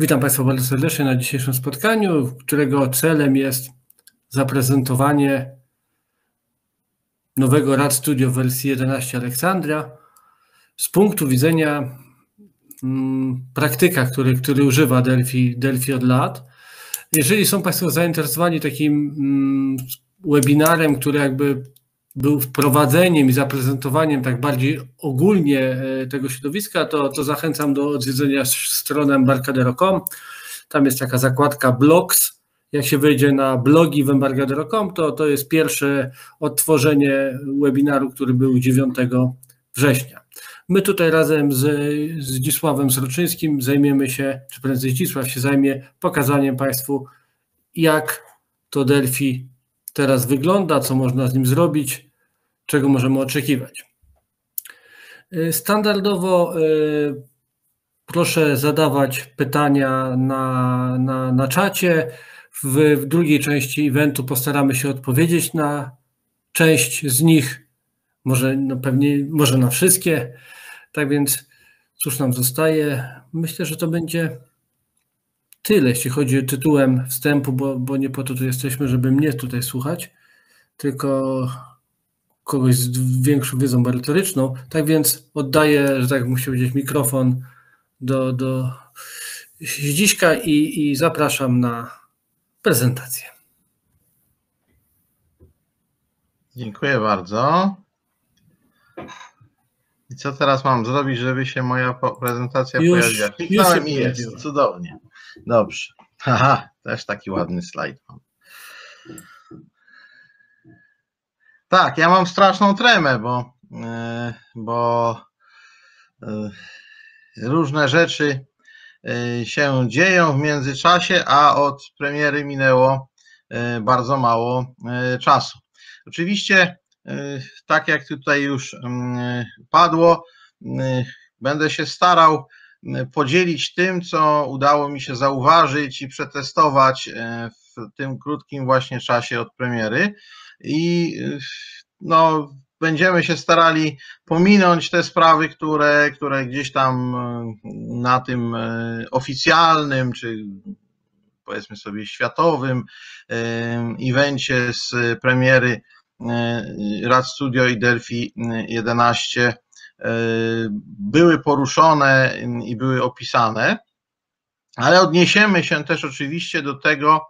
Witam Państwa bardzo serdecznie na dzisiejszym spotkaniu, którego celem jest zaprezentowanie nowego RAD Studio wersji 11 Aleksandria z punktu widzenia mm, praktyka, który, który używa Delphi, Delphi od lat. Jeżeli są Państwo zainteresowani takim mm, webinarem, który jakby był wprowadzeniem i zaprezentowaniem tak bardziej ogólnie e, tego środowiska, to, to zachęcam do odwiedzenia strony embarcadero.com. Tam jest taka zakładka blogs. Jak się wejdzie na blogi w embarcadero.com, to, to jest pierwsze odtworzenie webinaru, który był 9 września. My tutaj razem z, Zdzisławem Sroczyńskim zajmiemy się, czy prędzej Zdzisław się zajmie pokazaniem Państwu, jak to Delphi teraz wygląda, co można z nim zrobić, czego możemy oczekiwać. Y, standardowo y, proszę zadawać pytania na, na, na czacie. W, w drugiej części eventu postaramy się odpowiedzieć na część z nich, może no pewnie, może na wszystkie. Tak więc cóż nam zostaje? Myślę, że to będzie tyle, jeśli chodzi o tytułem wstępu, bo, bo nie po to tu jesteśmy, żeby mnie tutaj słuchać, tylko kogoś z większą wiedzą merytoryczną. Tak więc oddaję, że tak musi powiedzieć, mikrofon do, do Zdziśka i, i zapraszam na prezentację. Dziękuję bardzo. I co teraz mam zrobić, żeby się moja prezentacja już, pojawiła? Kliknąłem i jest. Cudownie. Dobrze. Haha, też taki ładny slajd mam. Tak, ja mam straszną tremę, bo, e, bo e, różne rzeczy e, się dzieją w międzyczasie, a od premiery minęło bardzo mało czasu. Oczywiście, tak jak tutaj już mm, padło, będę się starał podzielić tym, co udało mi się zauważyć i przetestować w tym krótkim właśnie czasie od premiery i no, będziemy się starali pominąć te sprawy, które, które gdzieś tam e, na tym e, oficjalnym, czy powiedzmy sobie światowym e, evencie z premiery Rad Studio i Delphi 11 były poruszone i były opisane, ale odniesiemy się też oczywiście do tego,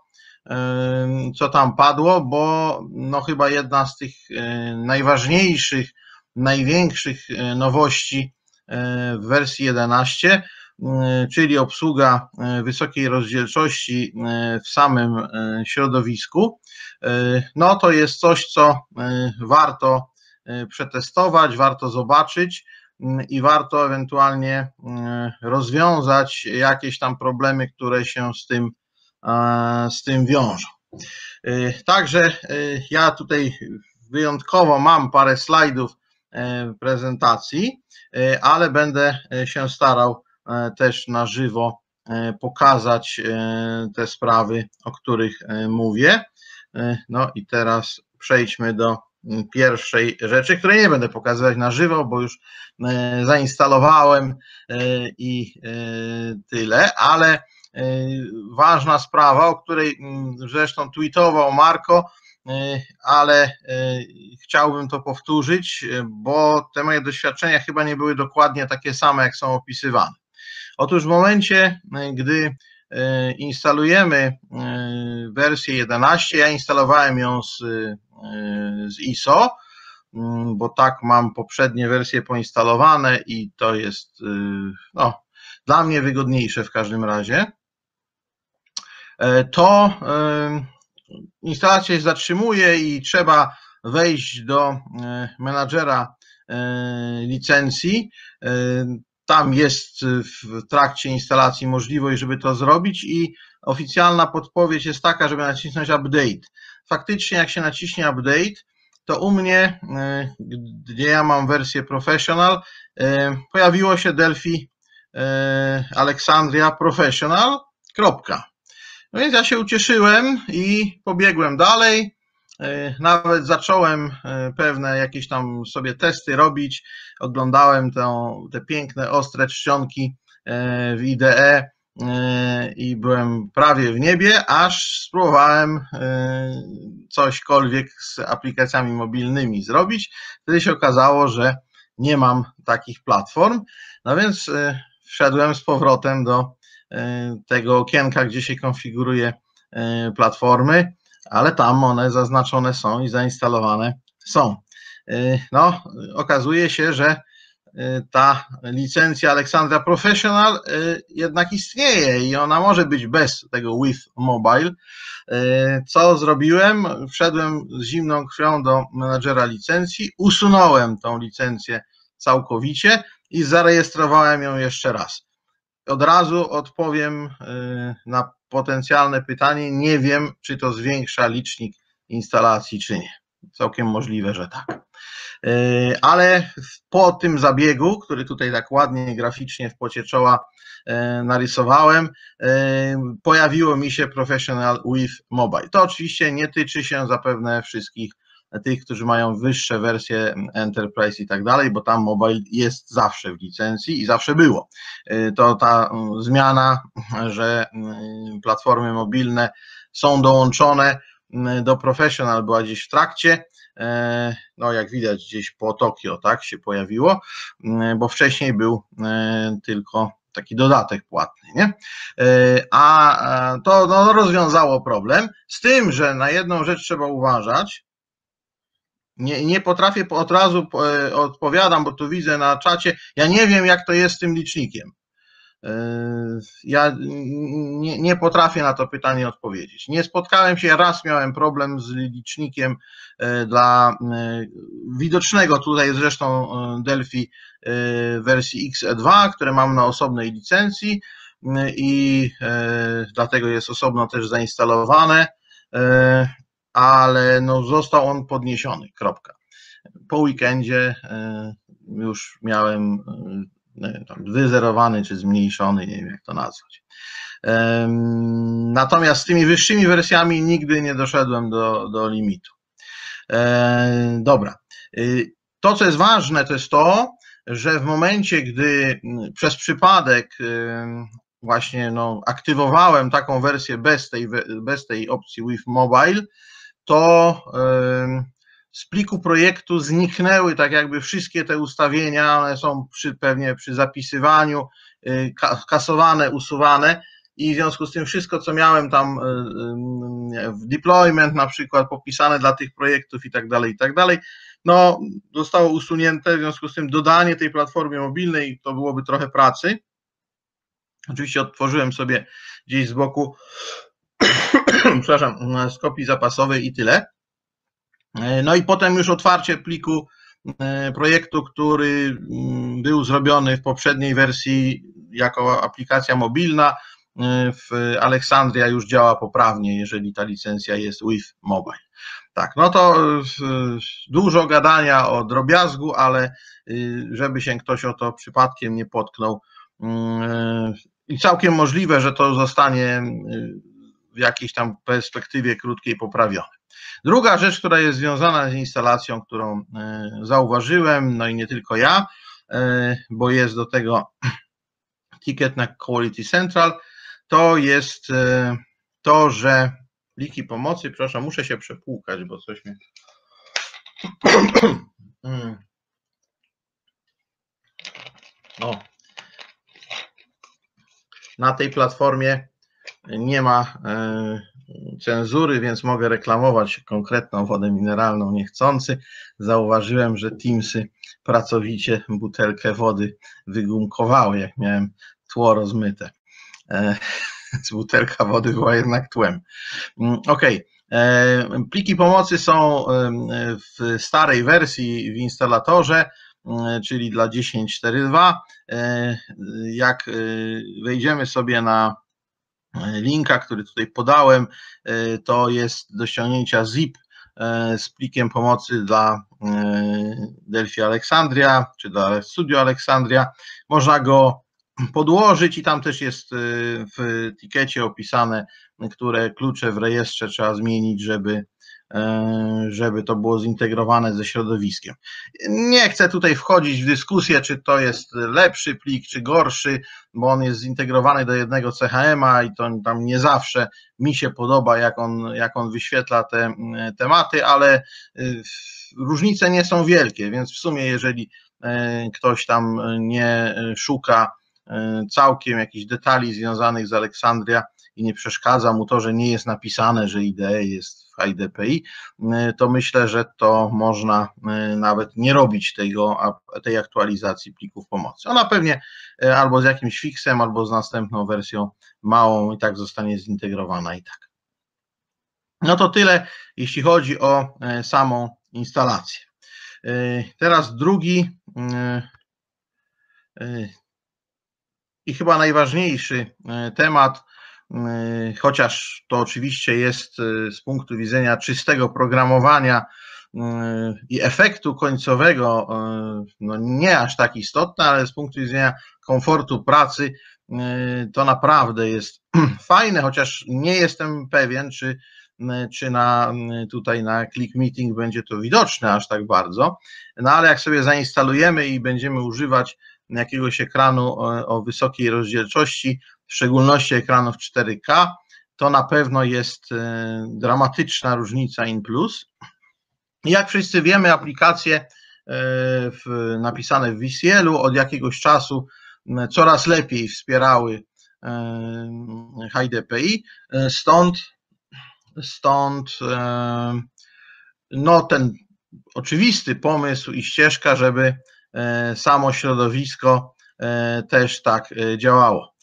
co tam padło, bo no chyba jedna z tych najważniejszych, największych e, nowości e, w wersji 11, czyli obsługa e, wysokiej rozdzielczości w samym środowisku, no to jest coś, co warto przetestować, warto zobaczyć i warto ewentualnie rozwiązać jakieś tam problemy, które się z tym z tym wiążą. Y, także y, ja tutaj wyjątkowo mam parę slajdów e, prezentacji, y, ale będę się starał e, też na żywo e, pokazać te sprawy, o których mówię. No i teraz przejdźmy do pierwszej rzeczy, której nie będę pokazywać na żywo, bo już zainstalowałem i tyle, ale E, ważna sprawa, o której mm, zresztą tweetował Marko, e, ale e, chciałbym to powtórzyć, bo te moje doświadczenia chyba nie były dokładnie takie same, jak są opisywane. Otóż w momencie, gdy instalujemy wersję 11, ja instalowałem ją z, z ISO, mm, bo tak mam poprzednie wersje poinstalowane i to jest no, dla mnie wygodniejsze w każdym razie. E, to e, instalacja się zatrzymuje i trzeba wejść do e, menadżera licencji. Tam jest w trakcie instalacji możliwość, żeby to zrobić i oficjalna podpowiedź jest taka, żeby nacisnąć update. Faktycznie jak się naciśnie update, to u mnie, gdzie ja mam wersję professional, pojawiło się Delphi Alexandria Professional, kropka. No więc ja się ucieszyłem i pobiegłem dalej. E, nawet zacząłem e, pewne jakieś tam sobie testy robić. Oglądałem te, te piękne, ostre czcionki e, w IDE i byłem prawie w niebie, aż spróbowałem cośkolwiek z aplikacjami mobilnymi zrobić. Wtedy się okazało, że nie mam takich platform. No więc wszedłem z powrotem do tego okienka, gdzie się konfiguruje platformy, ale tam one zaznaczone są i zainstalowane są. No, okazuje się, że ta licencja Alexandra Professional jednak istnieje i ona może być bez tego with mobile. Co zrobiłem? Wszedłem z zimną krwią do menadżera licencji, usunąłem tą licencję całkowicie i zarejestrowałem ją jeszcze raz. Od razu odpowiem na potencjalne pytanie. Nie wiem, czy to zwiększa licznik instalacji, czy nie. Całkiem możliwe, że tak. E, ale po tym zabiegu, który tutaj tak ładnie graficznie w pocie czoła e, narysowałem, pojawiło mi się Professional with Mobile. To oczywiście nie tyczy się zapewne wszystkich tych, którzy mają wyższe wersje Enterprise i tak dalej, bo tam mobile jest zawsze w licencji i zawsze było. To ta zmiana, że platformy mobilne są dołączone do Professional była gdzieś w trakcie, E, no jak widać gdzieś po Tokio, tak, się pojawiło, e, bo wcześniej był e, tylko taki dodatek płatny, nie? A to no, rozwiązało problem, z tym, że na jedną rzecz trzeba uważać, nie, nie potrafię od razu odpowiadam, bo tu widzę na czacie, ja nie wiem jak to jest z tym licznikiem. Ja nie, nie, potrafię na to pytanie odpowiedzieć. Nie spotkałem się, raz miałem problem z licznikiem e, dla e, widocznego tutaj zresztą e, Delphi wersji XE2, które mam na osobnej licencji i dlatego jest osobno też zainstalowane, ale no został on podniesiony, kropka. Po weekendzie już miałem wyzerowany czy zmniejszony, nie wiem jak to nazwać. Natomiast z tymi wyższymi wersjami nigdy nie doszedłem do, do limitu. Dobra. To, co jest ważne, to jest to, że w momencie, gdy przez przypadek właśnie no, aktywowałem taką wersję bez tej, bez tej opcji with mobile, to z pliku projektu zniknęły tak jakby wszystkie te ustawienia, one są przy, pewnie przy zapisywaniu, y, kasowane, usuwane i w związku z tym wszystko, co miałem tam y, w deployment na przykład popisane dla tych projektów i tak dalej, i tak dalej, no zostało usunięte, w związku z tym dodanie tej platformie mobilnej to byłoby trochę pracy. Oczywiście otworzyłem sobie gdzieś z boku, przepraszam, z kopii zapasowej i tyle. E, no i potem już otwarcie pliku e, projektu, który mm, był zrobiony w poprzedniej wersji jako aplikacja mobilna, e, w Alexandria już działa poprawnie, jeżeli ta licencja jest with mobile. Tak, no to dużo gadania o drobiazgu, ale żeby się ktoś o to przypadkiem nie potknął mm, i całkiem możliwe, że to zostanie w jakiejś tam perspektywie krótkiej poprawione. Druga rzecz, która jest związana z instalacją, którą e, zauważyłem, no i nie tylko ja, e, bo jest do tego ticket na Quality Central, to jest e, to, że pliki pomocy, przepraszam, muszę się przepłukać, bo coś mnie. O. Na tej platformie nie ma cenzury, więc mogę reklamować konkretną wodę mineralną niechcący. Zauważyłem, że Teamsy pracowicie butelkę wody wygumkowały, jak miałem tło rozmyte. E, butelka wody była jednak tłem. Mm, ok. E, pliki pomocy są w starej wersji w instalatorze, mm, czyli dla 10.4.2. E, jak wejdziemy sobie na linka, który tutaj podałem, e, to jest do ściągnięcia zip e, z plikiem pomocy dla e, Delphi Alexandria, czy dla Studio Alexandria. Można go podłożyć i tam też jest w tikecie opisane, które klucze w rejestrze trzeba zmienić, żeby żeby to było zintegrowane ze środowiskiem. Nie chcę tutaj wchodzić w dyskusję, czy to jest lepszy plik, czy gorszy, bo on jest zintegrowany do jednego CHM-a i to tam nie zawsze mi się podoba, jak on, jak on wyświetla te tematy, ale różnice nie są wielkie, więc w sumie, jeżeli ktoś tam nie szuka całkiem jakichś detali związanych z Aleksandria, i nie przeszkadza mu to, że nie jest napisane, że IDE jest w HDPI, to myślę, że to można e, nawet nie robić tego, tej aktualizacji plików pomocy. Ona pewnie e, albo z jakimś fixem, albo z następną wersją małą i tak zostanie zintegrowana i tak. No to tyle, jeśli chodzi o samą instalację. Teraz drugi i chyba najważniejszy temat chociaż to oczywiście jest e, z punktu widzenia czystego programowania e, i efektu końcowego no nie aż tak istotne, ale z punktu widzenia komfortu pracy to naprawdę jest fajne, chociaż nie jestem pewien, czy, czy na, tutaj na Click Meeting będzie to widoczne aż tak bardzo, no ale jak sobie zainstalujemy i będziemy używać jakiegoś ekranu o, o wysokiej rozdzielczości, w szczególności ekranów 4K, to na pewno jest e, dramatyczna różnica in plus. Jak wszyscy wiemy, aplikacje e, w, napisane w VCL-u od jakiegoś czasu coraz lepiej wspierały e, HDPI, stąd, stąd no, ten oczywisty pomysł i ścieżka, żeby samo środowisko też tak działało.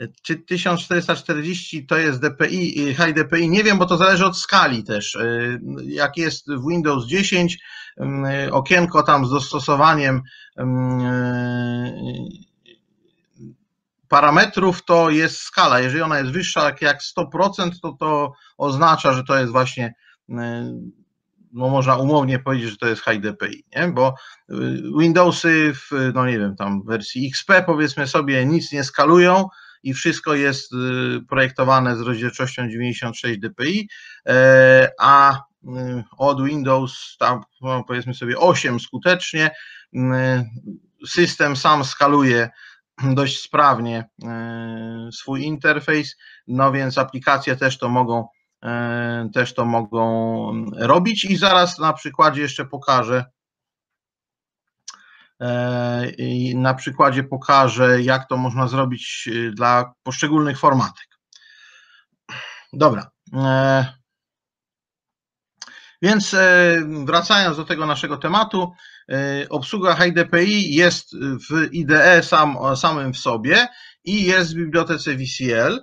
E, czy 1440 to jest DPI, high DPI? Nie wiem, bo to zależy od skali też. E, jak jest w Windows 10, okienko tam z dostosowaniem e, parametrów, to jest skala. Jeżeli ona jest wyższa jak 100%, to to oznacza, że to jest właśnie no można umownie powiedzieć, że to jest high DPI, nie? bo y, Windowsy w, no nie wiem, tam wersji XP powiedzmy sobie nic nie skalują i wszystko jest y, projektowane z rozdzielczością 96 dpi, e, a y, od Windows tam no powiedzmy sobie 8 skutecznie system sam skaluje dość sprawnie swój interfejs, no więc aplikacje też to mogą też to mogą robić i zaraz na przykładzie jeszcze pokażę e, i na przykładzie pokażę, jak to można zrobić e, dla poszczególnych formatek. Dobra. Więc wracając do tego naszego tematu, obsługa HDPI jest w IDE sam, samym w sobie i jest w bibliotece VCL.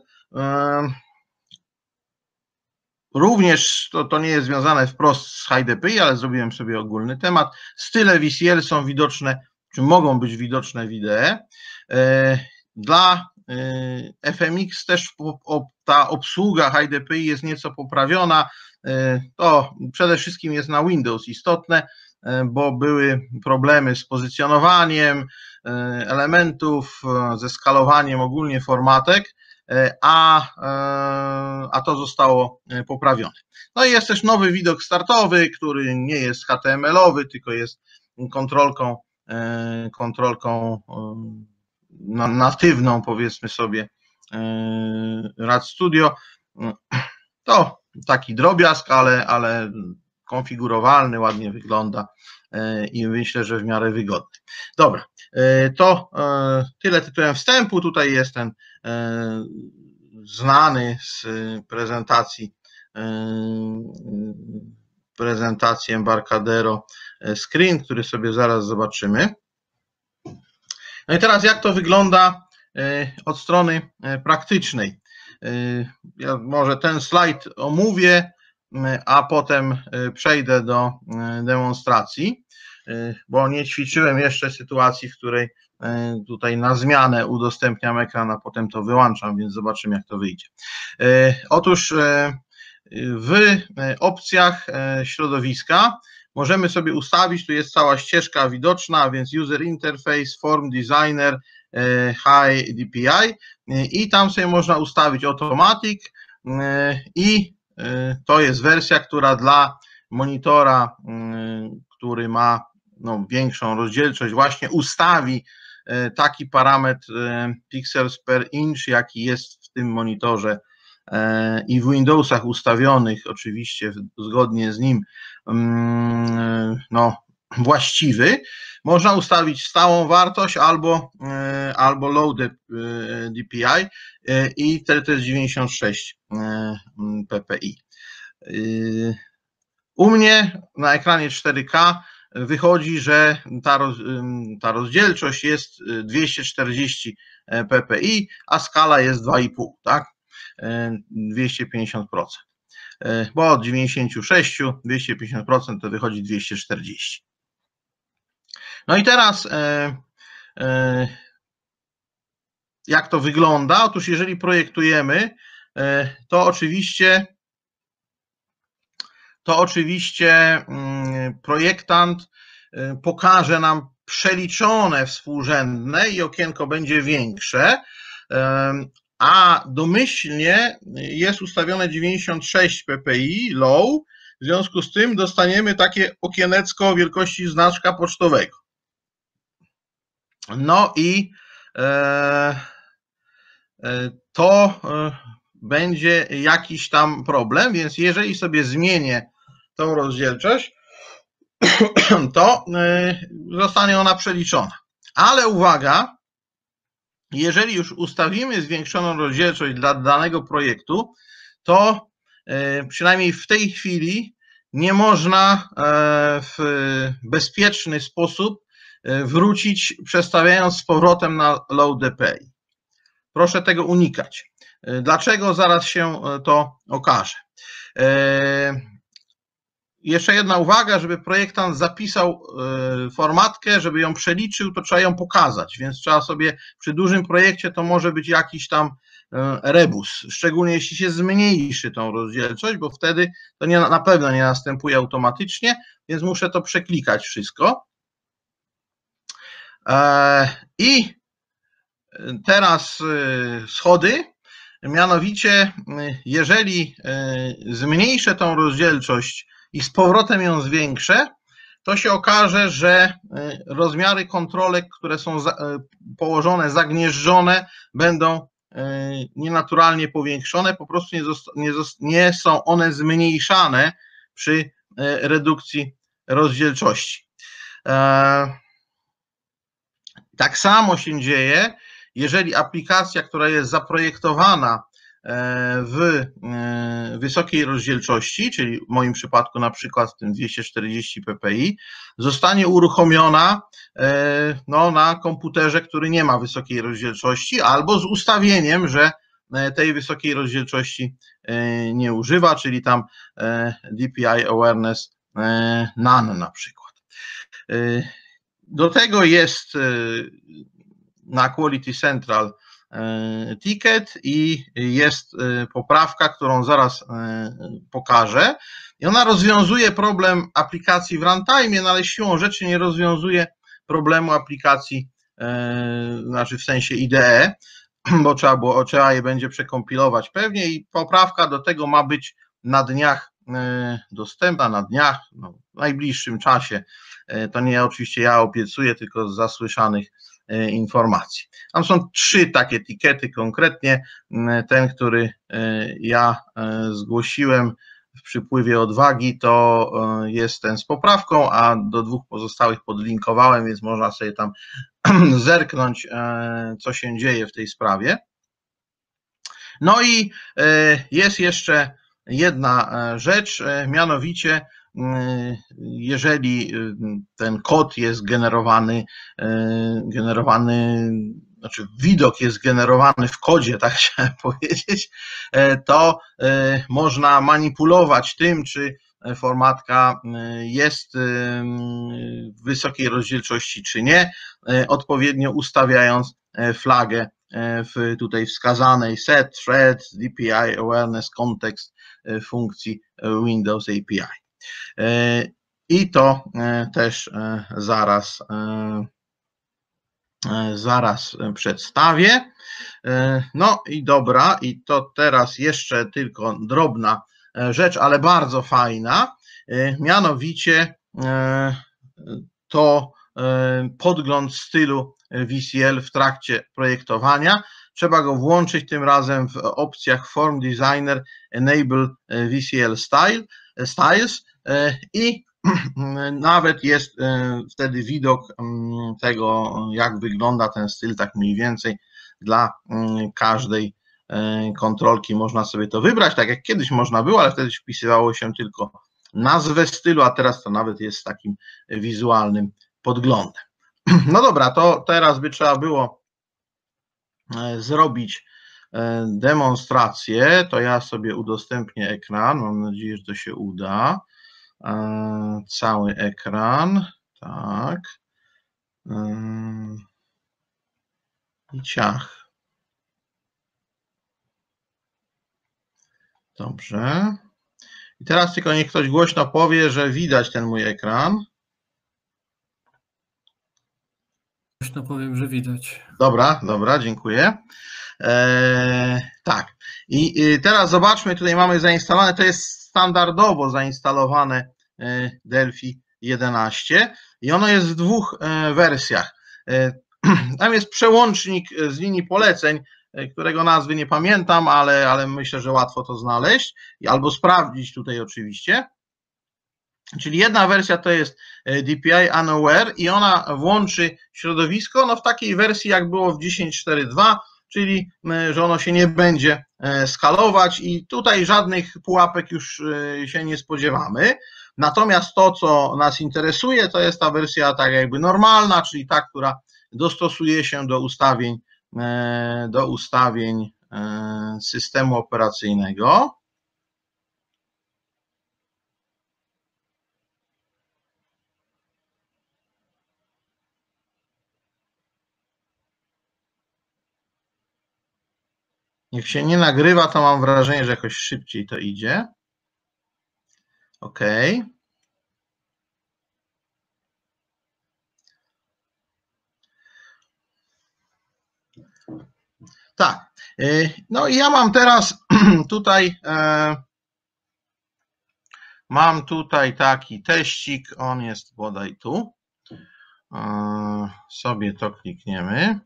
Również to, to nie jest związane wprost z HDPI, ale zrobiłem sobie ogólny temat. Style VCL są widoczne, czy mogą być widoczne w IDE. E, dla e, FMX też ta obsługa HDPI jest nieco poprawiona. E, to przede wszystkim jest na Windows istotne, bo były problemy z pozycjonowaniem elementów, ze skalowaniem ogólnie formatek a, e, a to zostało e, poprawione. No i jest też nowy widok startowy, który nie jest HTML-owy, tylko jest kontrolką, kontrolką natywną, powiedzmy sobie, Rad Studio. To taki drobiazg, ale, ale konfigurowalny, ładnie wygląda i myślę, że w miarę wygodny. Dobra, to tyle tytułem wstępu. Tutaj jest ten E, znany z prezentacji e, prezentacji Embarcadero e, screen, który sobie zaraz zobaczymy. No i teraz jak to wygląda od strony praktycznej. Ja może ten slajd omówię, a potem przejdę do demonstracji, bo nie ćwiczyłem jeszcze sytuacji, w której tutaj na zmianę udostępniam ekran, a potem to wyłączam, więc zobaczymy jak to wyjdzie. Otóż w opcjach środowiska możemy sobie ustawić, tu jest cała ścieżka widoczna, więc User Interface, Form Designer, High DPI i tam sobie można ustawić Automatic i to jest wersja, która dla monitora, który ma no, większą rozdzielczość, właśnie ustawi taki parametr pixels per inch, jaki jest w tym monitorze i w Windowsach ustawionych, oczywiście zgodnie z nim, no, właściwy, można ustawić stałą wartość albo, albo low DPI i wtedy to jest 96 ppi. U mnie na ekranie 4K wychodzi, że ta, roz, ta rozdzielczość jest 240 ppi, a skala jest 2,5, tak? 250%. Bo od 96 250% to wychodzi 240. No i teraz e, e, jak to wygląda? Otóż jeżeli projektujemy, e, to oczywiście to oczywiście mm, projektant pokaże nam przeliczone współrzędne i okienko będzie większe, a domyślnie jest ustawione 96 ppi low, w związku z tym dostaniemy takie okienecko wielkości znaczka pocztowego. No i e, e, to e, będzie jakiś tam problem, więc jeżeli sobie zmienię tą rozdzielczość, to zostanie ona przeliczona. Ale uwaga, jeżeli już ustawimy zwiększoną rozdzielczość dla danego projektu, to przynajmniej w tej chwili nie można w bezpieczny sposób E, wrócić, przestawiając z powrotem na low DPI. Proszę tego unikać. E, dlaczego? Zaraz się e, to okaże. Jeszcze jedna uwaga, żeby projektant zapisał formatkę, żeby ją przeliczył, to trzeba ją pokazać, więc trzeba sobie przy dużym projekcie to może być jakiś tam rebus, szczególnie jeśli się zmniejszy tą rozdzielczość, bo wtedy to nie, na pewno nie następuje automatycznie, więc muszę to przeklikać wszystko. E, I teraz e, schody, mianowicie jeżeli e, zmniejszę tą rozdzielczość i z powrotem ją zwiększę, to się okaże, że rozmiary kontrolek, które są położone, zagnieżdżone, będą nienaturalnie powiększone, po prostu nie, nie, nie są one zmniejszane przy redukcji rozdzielczości. Tak samo się dzieje, jeżeli aplikacja, która jest zaprojektowana e, w e, wysokiej rozdzielczości, czyli w moim przypadku na przykład w tym 240 ppi, zostanie uruchomiona e, no, na komputerze, który nie ma wysokiej rozdzielczości, albo z ustawieniem, że tej wysokiej rozdzielczości nie używa, czyli tam DPI Awareness None na przykład. Do tego jest e, na Quality Central e, ticket i jest e, poprawka, którą zaraz pokażę. I ona rozwiązuje problem aplikacji w runtime, no ale siłą rzeczy nie rozwiązuje problemu aplikacji, znaczy w sensie IDE, bo trzeba, było, trzeba je będzie przekompilować pewnie i poprawka do tego ma być na dniach dostępna, na dniach, no, w najbliższym czasie to nie oczywiście ja obiecuję, tylko z zasłyszanych e, informacji. Tam są trzy takie etykiety konkretnie. Ten, który e, ja zgłosiłem w przypływie odwagi, to jest ten z poprawką, a do dwóch pozostałych podlinkowałem, więc można sobie tam zerknąć, co się dzieje w tej sprawie. No i jest jeszcze jedna rzecz, mianowicie jeżeli y, ten kod jest generowany, y, generowany, znaczy widok jest generowany w kodzie, tak chciałem powiedzieć, to można manipulować tym, czy formatka y, jest w wysokiej rozdzielczości, czy nie, odpowiednio ustawiając flagę w tutaj wskazanej set, thread, DPI, awareness, context funkcji Windows API. E, I to e, też e, zaraz, zaraz przedstawię. No i dobra, i to teraz jeszcze tylko drobna rzecz, ale bardzo fajna, mianowicie to podgląd stylu VCL w trakcie projektowania. Trzeba go włączyć tym razem w opcjach Form Designer Enable VCL Style, Styles i nawet jest wtedy widok tego, jak wygląda ten styl, tak mniej więcej dla każdej kontrolki można sobie to wybrać, tak jak kiedyś można było, ale wtedy wpisywało się tylko nazwę stylu, a teraz to nawet jest takim wizualnym podglądem. No dobra, to teraz by trzeba było e, zrobić e, demonstrację, to ja sobie udostępnię ekran, mam nadzieję, że to się uda. Cały ekran, tak. I ciach. Dobrze. I teraz tylko niech ktoś głośno powie, że widać ten mój ekran. Głośno powiem, że widać. Dobra, dobra, dziękuję. Eee, tak. I, I, teraz zobaczmy, tutaj mamy zainstalowane, to jest standardowo zainstalowane e, Delphi 11 i ono jest w dwóch e, wersjach. E, tam jest przełącznik z linii poleceń, którego nazwy nie pamiętam, ale, ale myślę, że łatwo to znaleźć albo sprawdzić tutaj oczywiście. Czyli jedna wersja to jest DPI Unaware i ona włączy środowisko no w takiej wersji, jak było w 10.4.2, czyli e, że ono się nie będzie e, skalować i tutaj żadnych pułapek już się nie spodziewamy. Natomiast to, co nas interesuje, to jest ta wersja tak jakby normalna, czyli ta, która dostosuje się do ustawień, do ustawień systemu operacyjnego. Jak się nie nagrywa, to mam wrażenie, że jakoś szybciej to idzie. OK. Tak. Y, no i ja mam teraz tutaj e, mam tutaj taki teścik, on jest bodaj tu. E, sobie to klikniemy.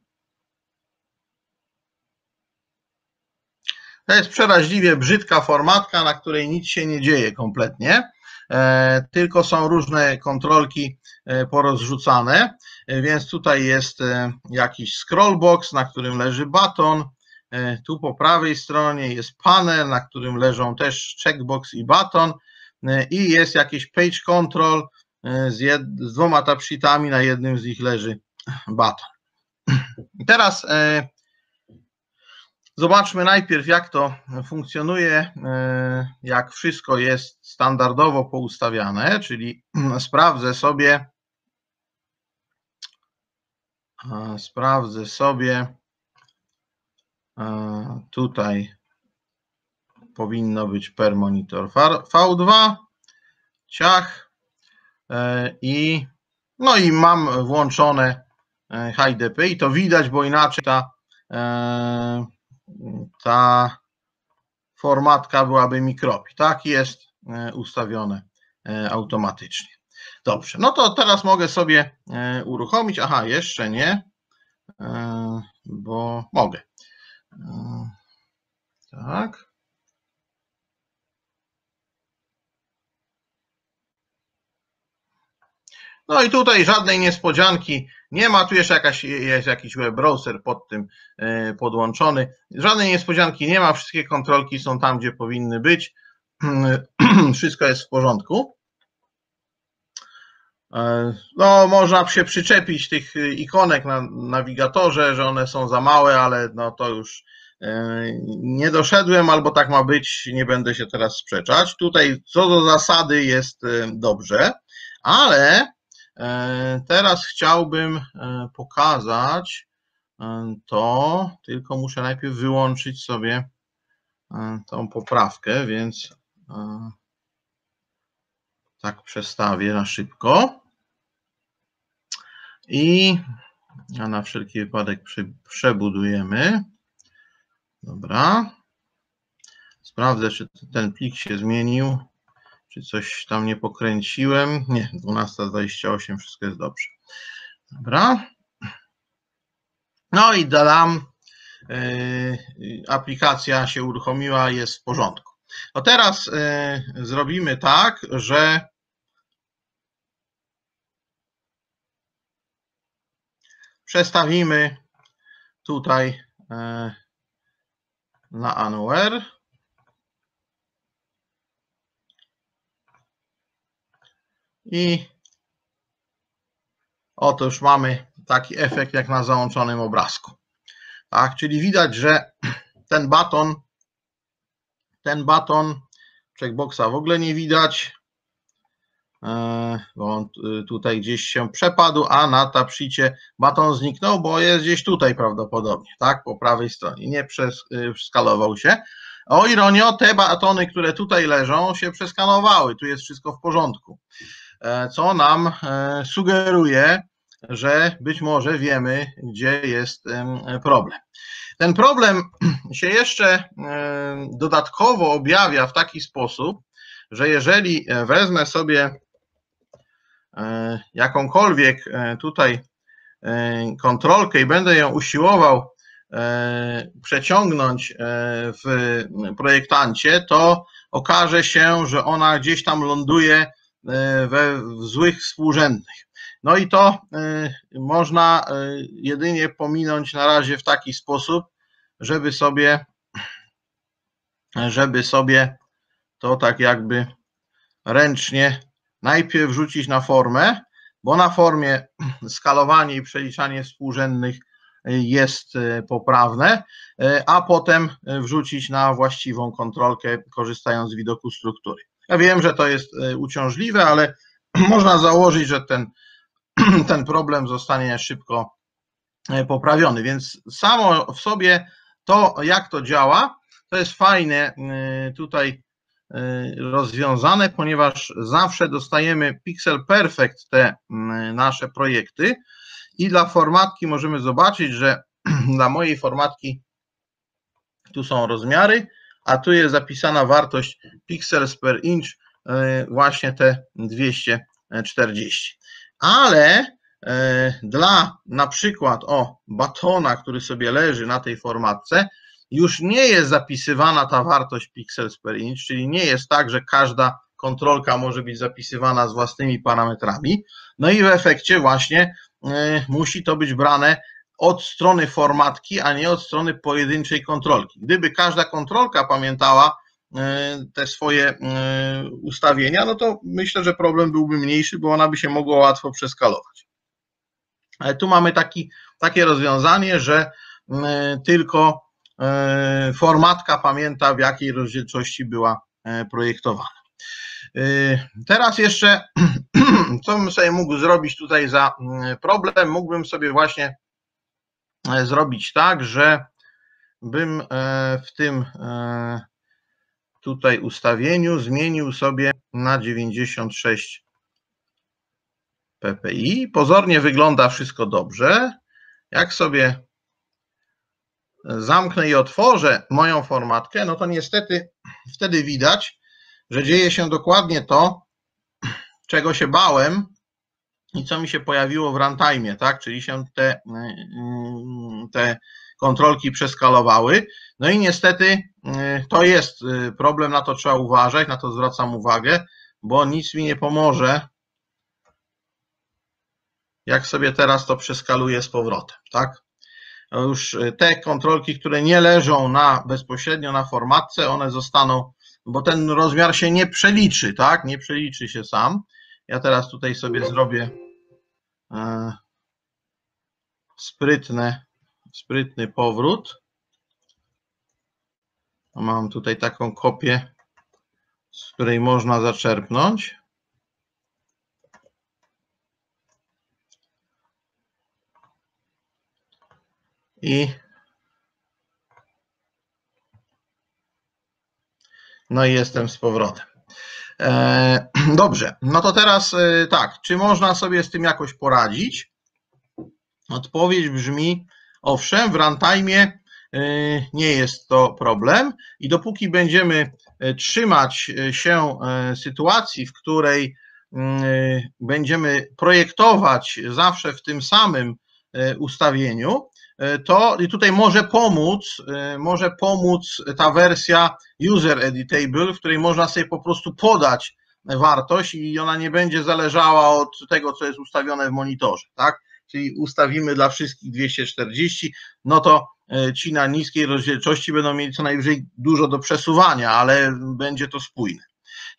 To jest przeraźliwie brzydka formatka, na której nic się nie dzieje kompletnie, e, tylko są różne kontrolki e, porozrzucane, e, więc tutaj jest jakiś scrollbox, na którym leży baton, tu po prawej stronie jest panel, na którym leżą też checkbox i baton i jest jakiś page control z, jed, z dwoma tapsheetami, na jednym z nich leży baton. teraz Zobaczmy najpierw, jak to funkcjonuje, e, jak wszystko jest standardowo poustawiane, czyli sprawdzę sobie, e, sprawdzę sobie, e, tutaj powinno być per monitor V2, ciach i no i mam włączone HDP i to widać, bo inaczej ta ta formatka byłaby mikropi. Tak jest e, ustawione e, automatycznie. Dobrze, no to teraz mogę sobie e, uruchomić. Aha, jeszcze nie, bo mogę. Tak. No i tutaj żadnej niespodzianki nie ma. Tu jeszcze jakaś, jest jakiś web browser pod tym e, podłączony. Żadnej niespodzianki nie ma. Wszystkie kontrolki są tam, gdzie powinny być. Wszystko jest w porządku. E, no, można się przyczepić tych ikonek na nawigatorze, że one są za małe, ale no to już e, nie doszedłem, albo tak ma być, nie będę się teraz sprzeczać. Tutaj co do zasady jest dobrze, ale E, teraz chciałbym e, pokazać e, to, tylko muszę najpierw wyłączyć sobie tą poprawkę, więc tak przestawię na szybko. I na wszelki wypadek przebudujemy. Dobra. Sprawdzę, czy ten plik się zmienił, czy coś tam nie pokręciłem. Nie, 12.28, wszystko jest dobrze. Dobra. No i dalam. Yy, aplikacja się uruchomiła, jest w porządku. No teraz yy, zrobimy tak, że przestawimy tutaj yy, na Anywhere. I oto już mamy taki efekt jak na załączonym obrazku. Tak, czyli widać, że ten baton, ten baton checkboxa w ogóle nie widać, e, bo on tutaj gdzieś się przepadł, a na tapszicie baton zniknął, bo jest gdzieś tutaj prawdopodobnie, tak, po prawej stronie, nie przeskalował się. O ironio, te batony, które tutaj leżą, się przeskanowały, tu jest wszystko w porządku, co nam e, sugeruje, że być może wiemy, gdzie jest problem. Ten problem się jeszcze dodatkowo objawia w taki sposób, że jeżeli wezmę sobie e, jakąkolwiek e, tutaj e, kontrolkę i będę ją usiłował przeciągnąć w projektancie, to okaże się, że ona gdzieś tam ląduje we w złych współrzędnych. No i to y, można y, jedynie pominąć na razie w taki sposób, żeby sobie, żeby sobie to tak jakby ręcznie najpierw wrzucić na formę, bo na formie skalowanie i przeliczanie współrzędnych jest poprawne, a potem wrzucić na właściwą kontrolkę, korzystając z widoku struktury. Ja wiem, że to jest uciążliwe, ale można założyć, że ten ten problem zostanie szybko e, poprawiony. Więc samo w sobie to, jak to działa, to jest fajne e, tutaj e, rozwiązane, ponieważ zawsze dostajemy pixel perfect te nasze projekty i dla formatki możemy zobaczyć, że dla mojej formatki tu są rozmiary, a tu jest zapisana wartość pixels per inch właśnie te 240 ale e, dla na przykład o batona, który sobie leży na tej formatce, już nie jest zapisywana ta wartość pixels per inch, czyli nie jest tak, że każda kontrolka może być zapisywana z własnymi parametrami. No i w efekcie właśnie e, musi to być brane od strony formatki, a nie od strony pojedynczej kontrolki. Gdyby każda kontrolka pamiętała E, te swoje e, ustawienia, no to myślę, że problem byłby mniejszy, bo ona by się mogła łatwo przeskalować. Ale tu mamy taki, takie rozwiązanie, że e, tylko formatka pamięta, w jakiej rozdzielczości była projektowana. Teraz jeszcze, co bym sobie mógł zrobić tutaj za problem? Mógłbym sobie właśnie zrobić tak, że bym w tym tutaj ustawieniu zmienił sobie na 96 ppi. Pozornie wygląda wszystko dobrze. Jak sobie zamknę i otworzę moją formatkę, no to niestety wtedy widać, że dzieje się dokładnie to, czego się bałem i co mi się pojawiło w runtime, tak? Czyli się te, te kontrolki przeskalowały. No i niestety y, to jest y, problem, na to trzeba uważać, na to zwracam uwagę, bo nic mi nie pomoże, jak sobie teraz to przeskaluję z powrotem, tak? Już y, te kontrolki, które nie leżą na, bezpośrednio na formatce, one zostaną, bo ten rozmiar się nie przeliczy, tak? Nie przeliczy się sam. Ja teraz tutaj sobie zrobię sprytne sprytny powrót. Mam tutaj taką kopię, z której można zaczerpnąć. I no i jestem z powrotem. E, dobrze, no to teraz e, tak, czy można sobie z tym jakoś poradzić? Odpowiedź brzmi Owszem, w runtime nie jest to problem i dopóki będziemy trzymać się sytuacji, w której będziemy projektować zawsze w tym samym ustawieniu, to i tutaj może pomóc, może pomóc ta wersja user editable, w której można sobie po prostu podać wartość i ona nie będzie zależała od tego, co jest ustawione w monitorze, tak? Czyli ustawimy dla wszystkich 240, no to e, ci na niskiej rozdzielczości będą mieli co najwyżej dużo do przesuwania, ale będzie to spójne.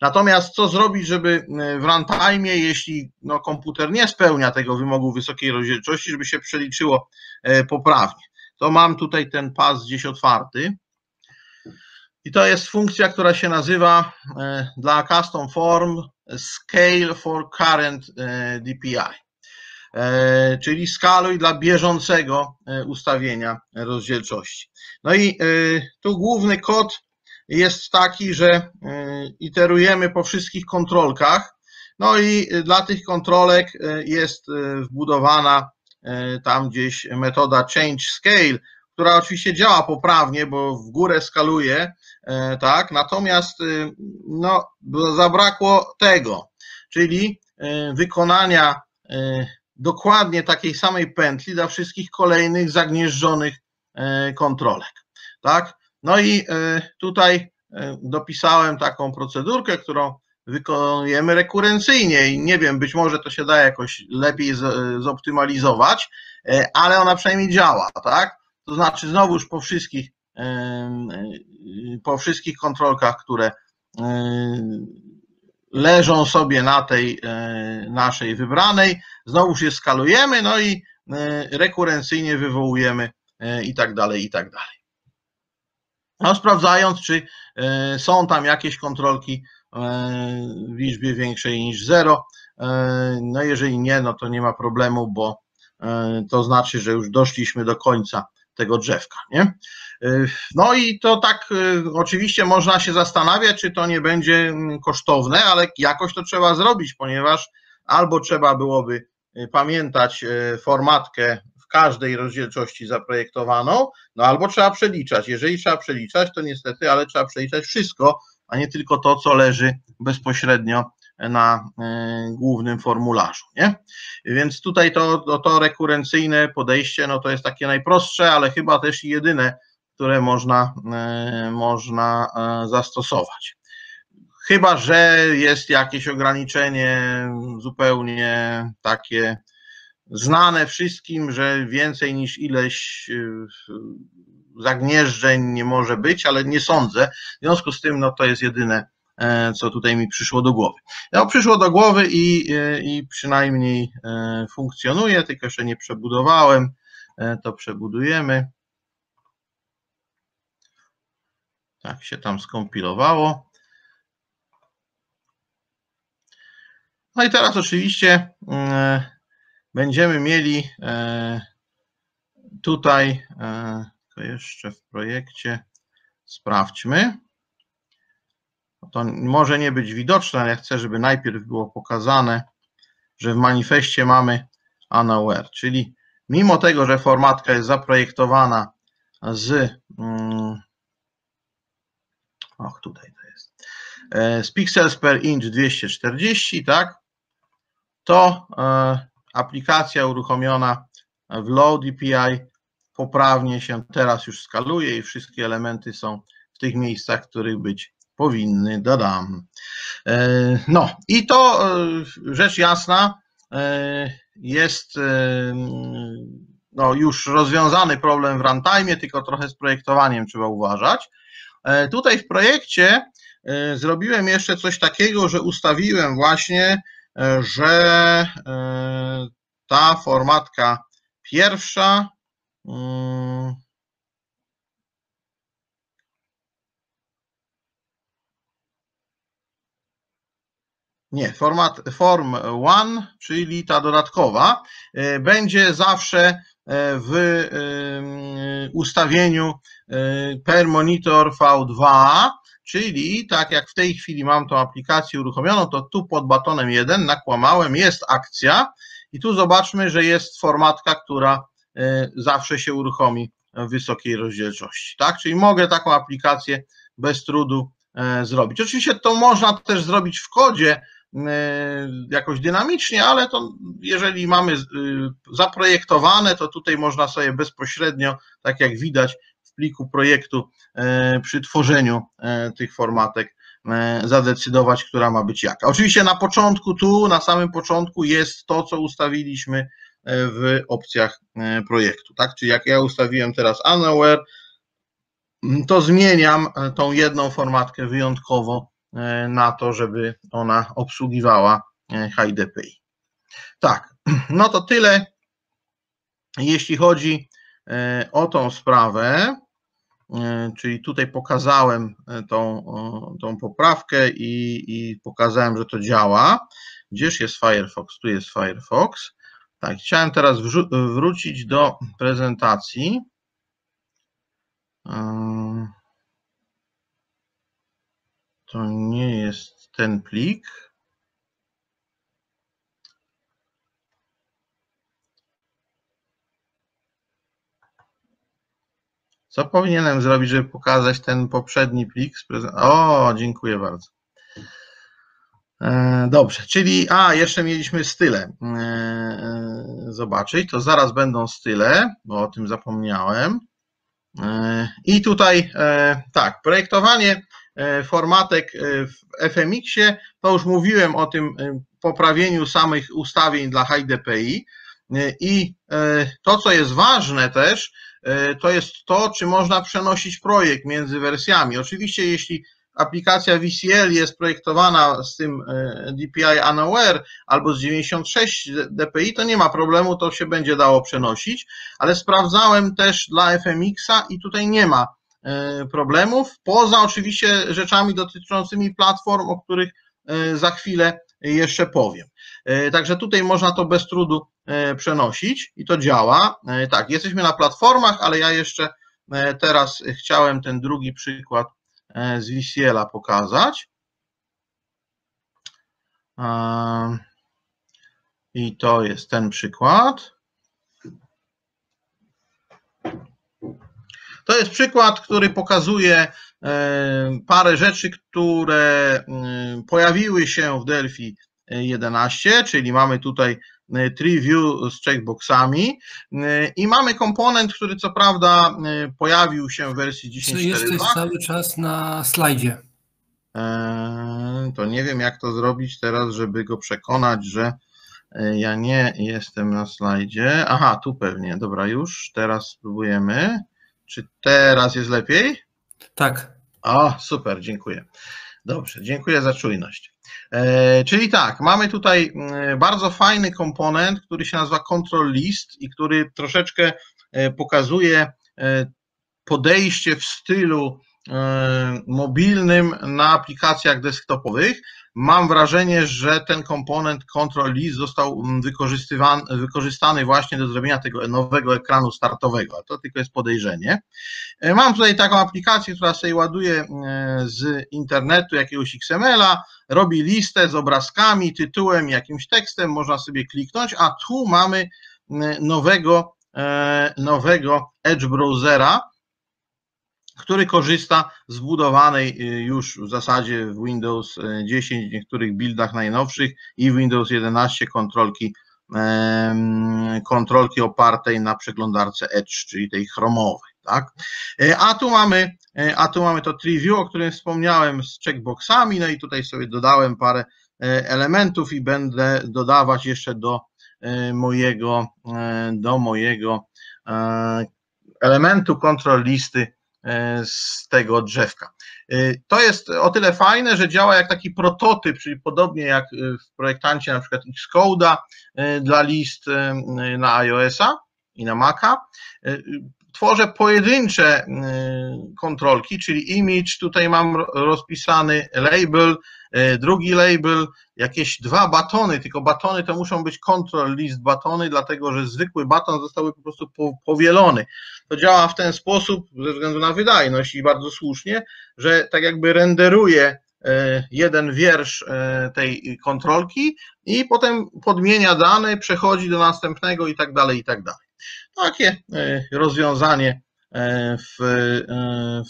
Natomiast co zrobić, żeby e, w runtime, jeśli no, komputer nie spełnia tego wymogu wysokiej rozdzielczości, żeby się przeliczyło e, poprawnie? To mam tutaj ten pas gdzieś otwarty. I to jest funkcja, która się nazywa e, dla custom form scale for current DPI, czyli skaluj dla bieżącego ustawienia rozdzielczości. No i tu główny kod jest taki, że iterujemy po wszystkich kontrolkach, no i dla tych kontrolek jest wbudowana tam gdzieś metoda change scale, która oczywiście działa poprawnie, bo w górę skaluje, tak, natomiast y, no, zabrakło tego, czyli wykonania dokładnie takiej samej pętli dla wszystkich kolejnych zagnieżdżonych kontrolek, tak. No i tutaj dopisałem taką procedurkę, którą wykonujemy rekurencyjnie i nie wiem, być może to się da jakoś lepiej zoptymalizować, ale ona przynajmniej działa, tak? To znaczy znowuż po wszystkich, po wszystkich kontrolkach, które leżą sobie na tej naszej wybranej, znowuż je skalujemy, no i rekurencyjnie wywołujemy i tak dalej, i tak dalej. No, sprawdzając, czy są tam jakieś kontrolki w liczbie większej niż 0. No jeżeli nie, no to nie ma problemu, bo to znaczy, że już doszliśmy do końca tego drzewka. Nie? No i to tak oczywiście można się zastanawiać, czy to nie będzie mm, kosztowne, ale jakoś to trzeba zrobić, ponieważ albo trzeba byłoby pamiętać formatkę każdej rozdzielczości zaprojektowaną, no albo trzeba przeliczać. Jeżeli trzeba przeliczać, to niestety, ale trzeba przeliczać wszystko, a nie tylko to, co leży bezpośrednio na e, głównym formularzu. Nie? Więc tutaj to, to, to rekurencyjne podejście no to jest takie najprostsze, ale chyba też jedyne, które można, e, można e, zastosować. Chyba, że jest jakieś ograniczenie zupełnie takie znane wszystkim, że więcej niż ileś zagnieżdżeń nie może być, ale nie sądzę. W związku z tym no, to jest jedyne E, co tutaj mi przyszło do głowy. No, przyszło do głowy i, e, i przynajmniej e, funkcjonuje, tylko jeszcze nie przebudowałem, to przebudujemy. Tak się tam skompilowało. No i teraz oczywiście będziemy mieli tutaj, to jeszcze w projekcie, sprawdźmy. To może nie być widoczne, ale ja chcę, żeby najpierw było pokazane, że w manifestie mamy unaware, czyli mimo tego, że formatka jest zaprojektowana z mm, och, tutaj to jest e, z pixels per inch 240, tak, to e, aplikacja uruchomiona w Low DPI poprawnie się teraz już skaluje i wszystkie elementy są w tych miejscach, w których być powinny, dodam. E, no i to e, rzecz jasna e, jest no, już rozwiązany problem w runtime, tylko trochę z projektowaniem trzeba uważać. Tutaj w projekcie zrobiłem jeszcze coś takiego, że ustawiłem właśnie, że ta formatka pierwsza mm, Nie, format Form 1, czyli ta dodatkowa, e, będzie zawsze e, w e, ustawieniu per monitor V2, czyli tak jak w tej chwili mam tą aplikację uruchomioną, to tu pod batonem 1 nakłamałem, jest akcja i tu zobaczmy, że jest formatka, która zawsze się uruchomi wysokiej rozdzielczości. Tak? Czyli mogę taką aplikację bez trudu zrobić. Oczywiście to można też zrobić w kodzie, jakoś dynamicznie, ale to jeżeli mamy zaprojektowane, to tutaj można sobie bezpośrednio, tak jak widać w pliku projektu przy tworzeniu tych formatek E, zadecydować, która ma być jaka. Oczywiście na początku, tu na samym początku jest to, co ustawiliśmy e, w opcjach e, projektu, tak? Czyli jak ja ustawiłem teraz Unaware, to zmieniam tą jedną formatkę wyjątkowo na to, żeby ona obsługiwała HDPI. Tak, no to tyle, jeśli chodzi o tą sprawę. E, czyli tutaj pokazałem e, tą, tą poprawkę i, i pokazałem, że to działa. Gdzież jest Firefox? Tu jest Firefox. Tak, chciałem teraz wrócić do prezentacji. E, to nie jest ten plik. Co powinienem zrobić, żeby pokazać ten poprzedni plik? O, dziękuję bardzo. E, dobrze, czyli, a jeszcze mieliśmy style e, e, zobaczyć, to zaraz będą style, bo o tym zapomniałem. I tutaj, tak, projektowanie formatek w FMX-ie, to już mówiłem o tym poprawieniu samych ustawień dla HDPI i to, co jest ważne też, to jest to, czy można przenosić projekt między wersjami. Oczywiście, jeśli aplikacja VCL jest projektowana z tym e, DPI Unaware albo z 96 dpi, to nie ma problemu, to się będzie dało przenosić, ale sprawdzałem też dla FMX-a i tutaj nie ma e, problemów, poza oczywiście rzeczami dotyczącymi platform, o których za chwilę jeszcze powiem. Także tutaj można to bez trudu E, przenosić i to działa. E, tak, jesteśmy na platformach, ale ja jeszcze e, teraz chciałem ten drugi przykład z VCL-a pokazać. I to jest ten przykład. To jest przykład, który pokazuje parę rzeczy, które pojawiły się w Delphi 11, czyli mamy tutaj E, tree view z checkboxami e, i mamy komponent, który co prawda e, pojawił się w wersji 10.4.2. Czy jesteś cały czas na slajdzie? To nie wiem jak to zrobić teraz, żeby go przekonać, że ja nie jestem na slajdzie. Aha, tu pewnie. Dobra, już teraz spróbujemy. Czy teraz jest lepiej? Tak. O, super, dziękuję. Dobrze, dziękuję za czujność. E, czyli tak, mamy tutaj mm, bardzo fajny komponent, który się nazywa Control List i który troszeczkę e, pokazuje e, podejście w stylu mobilnym na aplikacjach desktopowych. Mam wrażenie, że ten komponent Control List został mm, wykorzystany właśnie do zrobienia tego nowego ekranu startowego, to tylko jest podejrzenie. Mam tutaj taką aplikację, która sobie ładuje z internetu jakiegoś XML-a, robi listę z obrazkami, tytułem, jakimś tekstem, można sobie kliknąć, a tu mamy nowego, e, nowego Edge browsera, który korzysta z budowanej y, już w zasadzie w Windows 10, w niektórych buildach najnowszych i w Windows 11 kontrolki, kontrolki opartej na przeglądarce Edge, czyli tej chromowej. Tak? E, a tu mamy, e, a tu mamy to tree view, o którym wspomniałem z checkboxami, no i tutaj sobie dodałem parę e, elementów i będę dodawać jeszcze do mojego, do mojego elementu kontrol listy z tego drzewka. To jest o tyle fajne, że działa jak taki prototyp, czyli podobnie jak w projektancie na przykład Xcode'a dla list na iOS-a i na Maca tworzę pojedyncze y, kontrolki, czyli image, tutaj mam rozpisany label, y, drugi label, jakieś dwa batony, tylko batony to muszą być control list batony, dlatego że zwykły baton zostały po prostu powielony. To działa w ten sposób, ze względu na wydajność i bardzo słusznie, że tak jakby renderuje y, jeden wiersz tej kontrolki i potem podmienia dane, przechodzi do następnego i tak dalej, i tak dalej. Takie e, rozwiązanie w,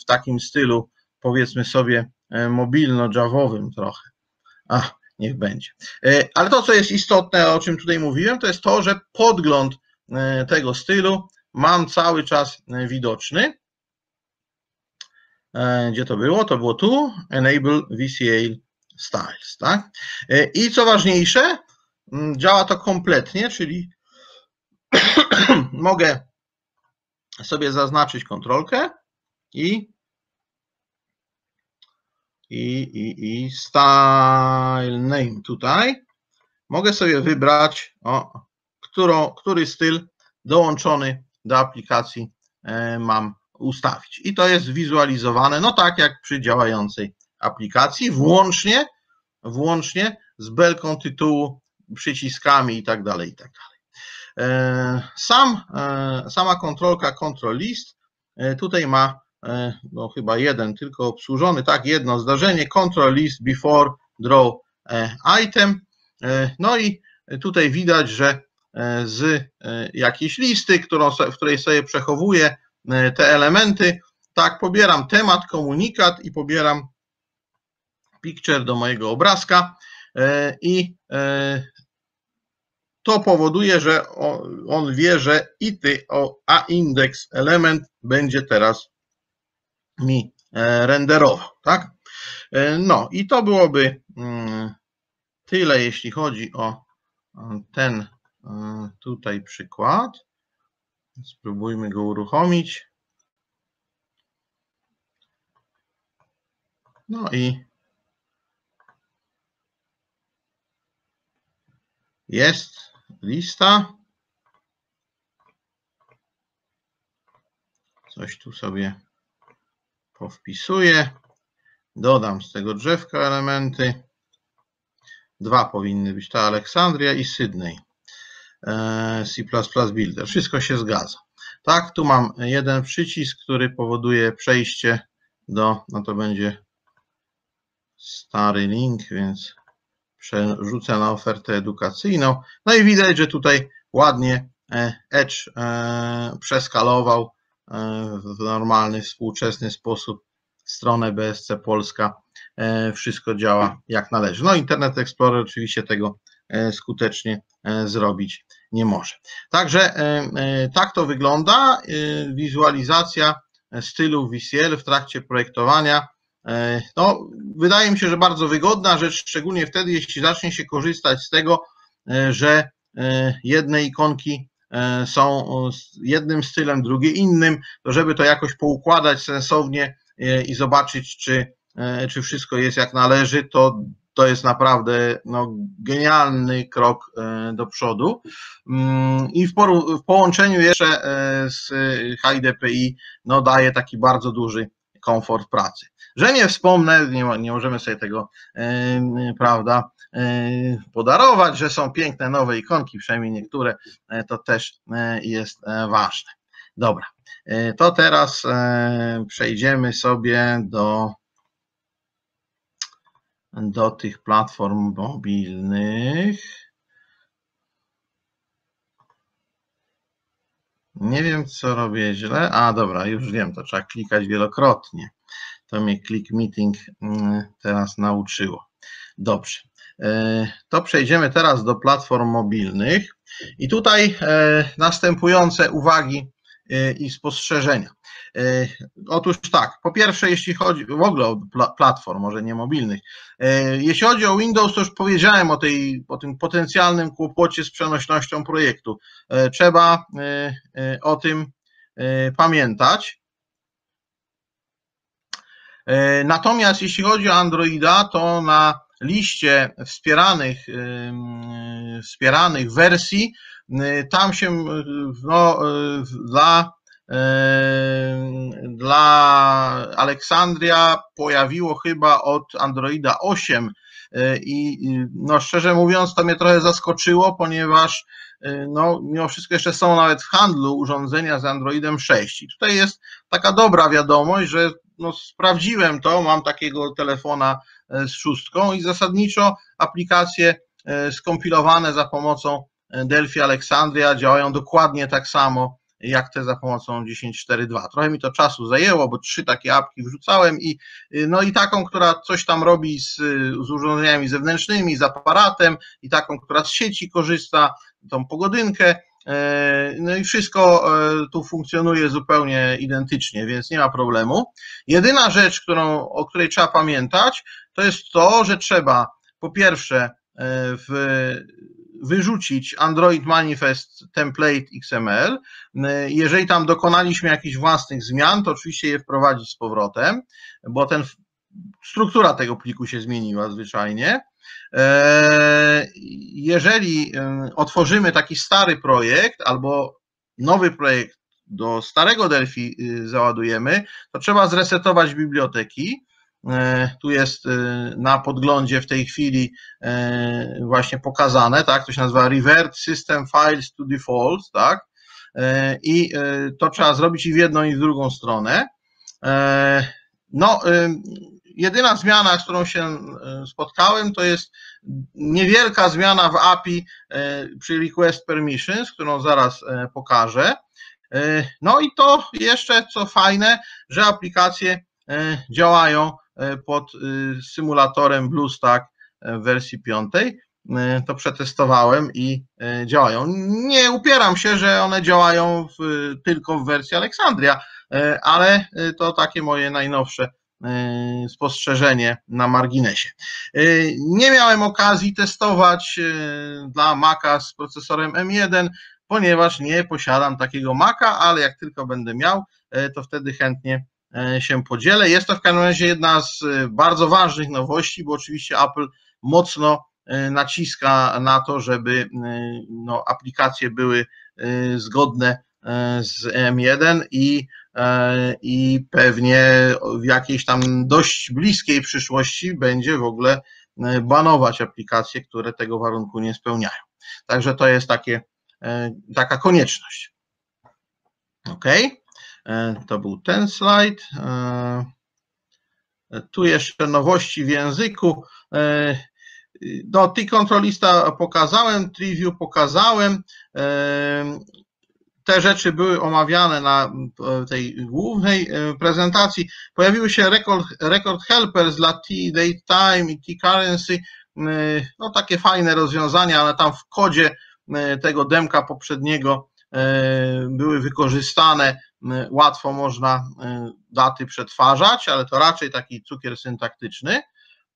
w takim stylu, powiedzmy sobie, mobilno-javowym trochę. Ach, niech będzie. Ale to, co jest istotne, o czym tutaj mówiłem, to jest to, że podgląd tego stylu mam cały czas widoczny. Gdzie to było? To było tu, Enable VCA Styles. Tak? I co ważniejsze, działa to kompletnie, czyli mogę sobie zaznaczyć kontrolkę i i, i, i style name tutaj. Mogę sobie wybrać, o, którą, który styl dołączony do aplikacji e, mam ustawić. I to jest wizualizowane, no tak jak przy działającej aplikacji, włącznie, włącznie z belką tytułu, przyciskami i tak dalej, i tak dalej. E, sam, e, sama kontrolka Control List. Tutaj ma no chyba jeden tylko obsłużony, tak, jedno zdarzenie, Control List Before Draw Item. No i tutaj widać, że z jakiejś listy, którą, w której sobie przechowuję te elementy, tak, pobieram temat, komunikat i pobieram picture do mojego obrazka. I to powoduje, że on wie, że ity o a indeks element będzie teraz mi e, renderował, tak? E, no i to byłoby mm, tyle, jeśli chodzi o ten e, tutaj przykład. Spróbujmy go uruchomić. No i jest lista. Coś tu sobie powpisuję. Dodam z tego drzewka elementy. Dwa powinny być, ta Aleksandria i Sydney. E, C++ Builder. Wszystko się zgadza. Tak, tu mam jeden przycisk, który powoduje przejście do, no to będzie stary link, więc przerzucę na ofertę edukacyjną. No i widać, że tutaj ładnie e, Edge e, przeskalował e, w normalny, współczesny sposób stronę BSC Polska. Wszystko działa jak należy. No Internet Explorer oczywiście tego skutecznie zrobić nie może. Także tak to wygląda. Wizualizacja stylu VCL w trakcie projektowania no, wydaje mi się, że bardzo wygodna rzecz, szczególnie wtedy, jeśli zacznie się korzystać z tego, e, że e, jedne ikonki są jednym stylem, drugie innym, to żeby to jakoś poukładać sensownie i zobaczyć, czy, czy wszystko jest jak należy, to, to jest naprawdę no, genialny krok do przodu. Mm, I w, w połączeniu jeszcze z HDPI no, daje taki bardzo duży komfort pracy. Że nie wspomnę, nie, nie możemy sobie tego, prawda, podarować, że są piękne nowe ikonki, przynajmniej niektóre, e, to też e, jest e, ważne. Dobra, to teraz przejdziemy sobie do, do tych platform mobilnych. Nie wiem, co robię źle. A, dobra, już wiem, to trzeba klikać wielokrotnie. To mnie Click Meeting mm, teraz nauczyło. Dobrze. E, to przejdziemy teraz do platform mobilnych. I tutaj e, następujące uwagi i spostrzeżenia. Otóż tak, po pierwsze, jeśli chodzi w ogóle o platform, może nie mobilnych, jeśli chodzi o Windows, to już powiedziałem o, tej, o tym potencjalnym kłopocie z przenośnością projektu. Trzeba o tym pamiętać. E, natomiast jeśli chodzi o Androida, to na liście wspieranych, wspieranych wersji, tam się no, dla, dla Aleksandria pojawiło chyba od Androida 8 e, i no szczerze mówiąc to mnie trochę zaskoczyło, ponieważ no, mimo wszystko jeszcze są nawet w handlu urządzenia z Androidem 6. I tutaj jest taka dobra wiadomość, że no, sprawdziłem to, mam takiego telefona z szóstką i zasadniczo aplikacje skompilowane za pomocą Delphi Alexandria działają dokładnie tak samo jak te za pomocą 10.4.2. Trochę mi to czasu zajęło, bo trzy takie apki wrzucałem i no i taką, która coś tam robi z, z urządzeniami zewnętrznymi, z aparatem i taką, która z sieci korzysta, tą pogodynkę. No i wszystko tu funkcjonuje zupełnie identycznie, więc nie ma problemu. Jedyna rzecz, którą, o której trzeba pamiętać, to jest to, że trzeba po pierwsze w, wyrzucić Android Manifest Template XML. Jeżeli tam dokonaliśmy jakichś własnych zmian, to oczywiście je wprowadzić z powrotem, bo ten, struktura tego pliku się zmieniła zwyczajnie. Jeżeli otworzymy taki stary projekt albo nowy projekt do starego Delphi y, załadujemy, to trzeba zresetować biblioteki E, tu jest e, na podglądzie w tej chwili e, właśnie pokazane, tak, to się nazywa Revert System Files to Default, tak, i to trzeba zrobić i w jedną i w drugą stronę. No, jedyna zmiana, z którą się spotkałem, to jest niewielka zmiana w API przy Request Permissions, którą zaraz pokażę. No i to jeszcze, co fajne, że aplikacje działają E, pod y, symulatorem BlueStack e, w wersji piątej. E, to przetestowałem i działają. Nie upieram się, że one działają w, tylko w wersji Aleksandria, ale to takie moje najnowsze spostrzeżenie na marginesie. Nie miałem okazji testować dla Maca z procesorem M1, ponieważ nie posiadam takiego Maca, ale jak tylko będę miał, to wtedy chętnie E, się podzielę. Jest to w każdym razie jedna z e, bardzo ważnych nowości, bo oczywiście Apple mocno e, naciska na to, żeby no, aplikacje były zgodne z M1 i, i pewnie w jakiejś tam dość bliskiej przyszłości będzie w ogóle banować aplikacje, które tego warunku nie spełniają. Także to jest takie, taka konieczność. OK. E, to był ten slajd. E, tu jeszcze nowości w języku. E, no, T-Controlista pokazałem, TreeView pokazałem. Te rzeczy były omawiane na tej głównej prezentacji. Pojawiły się record, record helpers dla T-Date Time i T-Currency. No, takie fajne rozwiązania, ale tam w kodzie tego demka poprzedniego były wykorzystane łatwo można y, daty przetwarzać, ale to raczej taki cukier syntaktyczny.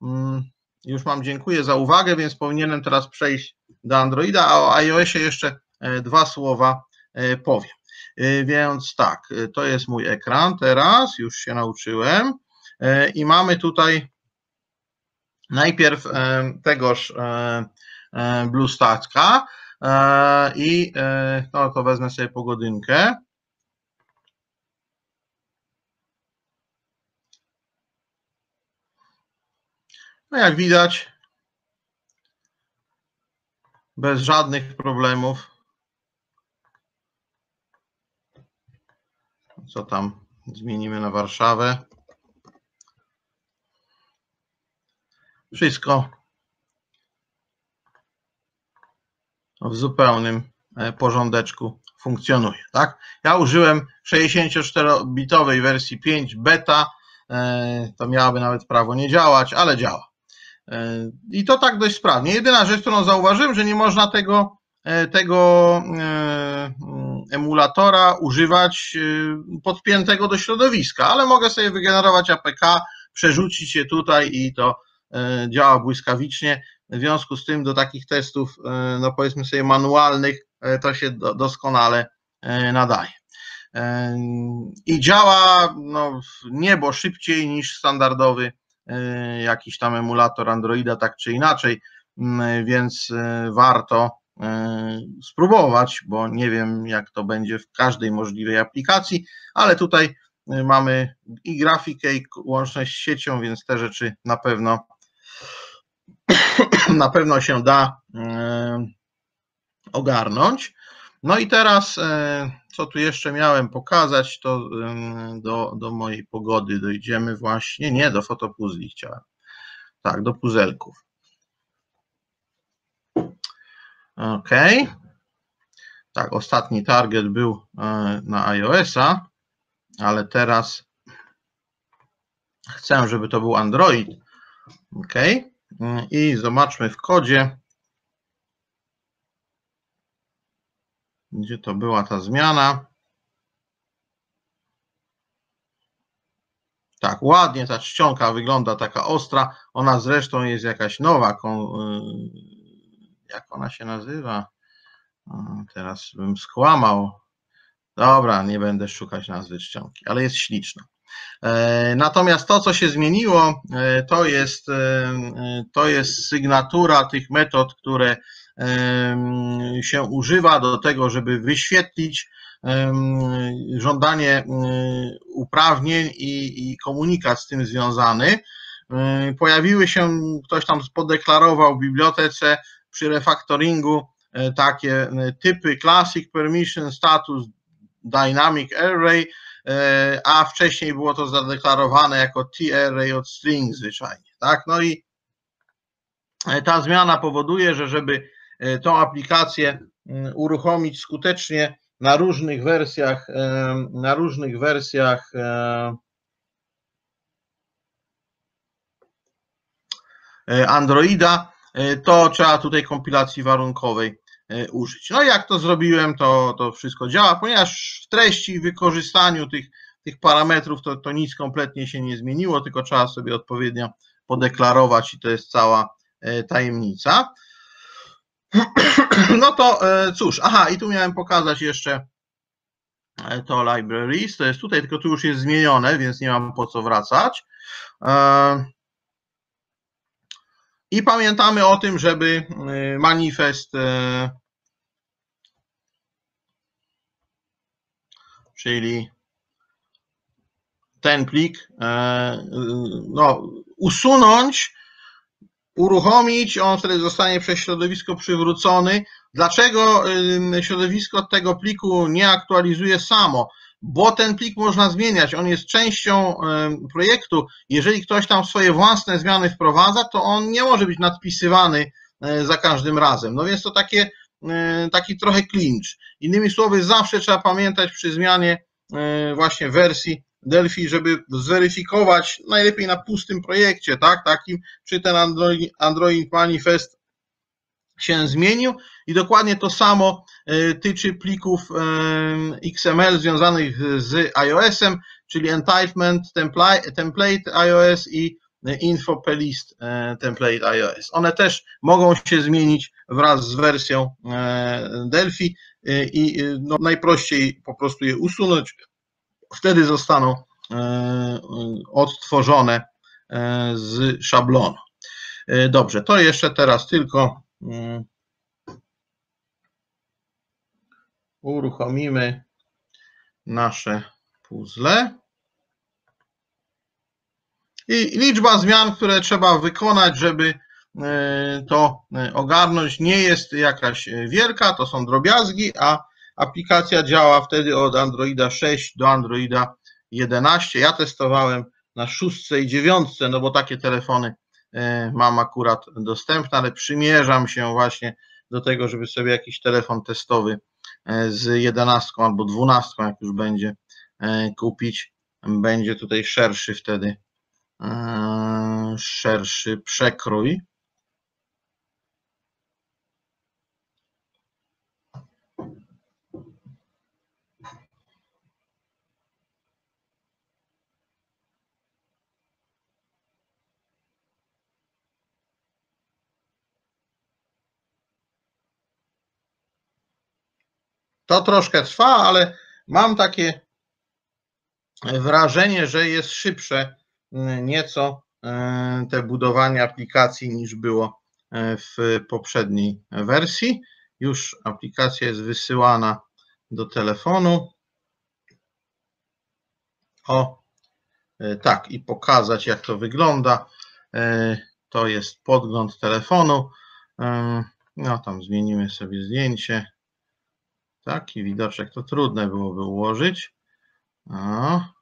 Mm, już mam dziękuję za uwagę, więc powinienem teraz przejść do Androida, a o iOSie jeszcze e, dwa słowa e, powiem. E, więc tak, to jest mój ekran teraz, już się nauczyłem i mamy tutaj najpierw tegoż BlueStacka i no to wezmę sobie pogodynkę. No jak widać, bez żadnych problemów. Co tam zmienimy na Warszawę? Wszystko w zupełnym e, porządeczku funkcjonuje. Tak? Ja użyłem 64-bitowej wersji 5 beta. E, to miałaby nawet prawo nie działać, ale działa. E, I to tak dość sprawnie. Jedyna rzecz, którą zauważyłem, że nie można tego, tego e, emulatora używać podpiętego do środowiska, ale mogę sobie wygenerować APK, przerzucić je tutaj i to działa błyskawicznie. W związku z tym do takich testów, no powiedzmy sobie manualnych, to się doskonale nadaje. I działa no, niebo szybciej niż standardowy E, jakiś tam emulator Androida, tak czy inaczej, mm, więc e, warto e, spróbować, bo nie wiem, jak to będzie w każdej możliwej aplikacji, ale tutaj mamy i grafikę, i łączność z siecią, więc te rzeczy na pewno na pewno się da ogarnąć. No i teraz co tu jeszcze miałem pokazać, to do, do mojej pogody dojdziemy właśnie, nie, do fotopuzli chciałem, tak, do puzelków. Ok, Tak, ostatni target był na iOS-a, ale teraz chcę, żeby to był Android. OK. I zobaczmy w kodzie, gdzie to była ta zmiana. Tak, ładnie ta czcionka wygląda taka ostra. Ona zresztą jest jakaś nowa. Jak ona się nazywa? Teraz bym skłamał. Dobra, nie będę szukać nazwy czcionki, ale jest śliczna. E, natomiast to, co się zmieniło, e, to jest, e, to jest sygnatura tych metod, które się używa do tego, żeby wyświetlić żądanie uprawnień i, i komunikat z tym związany. Pojawiły się, ktoś tam podeklarował w bibliotece przy refaktoringu takie typy Classic Permission Status Dynamic Array, a wcześniej było to zadeklarowane jako T-array od string zwyczajnie. Tak? No i e, ta zmiana powoduje, że żeby e, tą aplikację mm, uruchomić skutecznie na różnych wersjach, na różnych wersjach Androida, to trzeba tutaj kompilacji warunkowej E, użyć. No jak to zrobiłem, to, to wszystko działa, ponieważ w treści i wykorzystaniu tych, tych parametrów to, to nic kompletnie się nie zmieniło, tylko trzeba sobie odpowiednio podeklarować i to jest cała e, tajemnica. No to e, cóż, aha, i tu miałem pokazać jeszcze to libraries, to jest tutaj, tylko tu już jest zmienione, więc nie mam po co wracać. I pamiętamy o tym, żeby manifest czyli ten plik e, no, usunąć, uruchomić, on wtedy zostanie przez środowisko przywrócony. Dlaczego środowisko tego pliku nie aktualizuje samo? Bo ten plik można zmieniać, on jest częścią projektu. Jeżeli ktoś tam swoje własne zmiany wprowadza, to on nie może być nadpisywany e, za każdym razem. No więc to takie taki trochę clinch. Innymi słowy, zawsze trzeba pamiętać przy zmianie e, właśnie wersji Delphi, żeby zweryfikować najlepiej na pustym projekcie, tak, takim, czy ten Android, Android Manifest się zmienił i dokładnie to samo e, tyczy plików XML związanych z iOS-em, czyli entitlement, template, template iOS i info plist e, template iOS. One też mogą się zmienić wraz z wersją e, Delphi e, i no, najprościej po prostu je usunąć. Wtedy zostaną odtworzone z szablonu. Dobrze, to jeszcze teraz tylko mm, uruchomimy nasze puzzle. I liczba zmian, które trzeba wykonać, żeby e, to e, ogarnąć, nie jest jakaś wielka, to są drobiazgi, a aplikacja działa wtedy od Androida 6 do Androida 11. Ja testowałem na 6 i 9, no bo takie telefony e, mam akurat dostępne, ale przymierzam się właśnie do tego, żeby sobie jakiś telefon testowy z 11 albo 12, jak już będzie kupić. Będzie tutaj szerszy wtedy E, szerszy przekrój. To troszkę trwa, ale mam takie wrażenie, że jest szybsze nieco e, te budowanie aplikacji niż było e, w poprzedniej wersji. Już aplikacja jest wysyłana do telefonu. O, e, tak, i pokazać jak to wygląda. To jest podgląd telefonu. No tam zmienimy sobie zdjęcie. Taki widoczek to trudne byłoby ułożyć. O.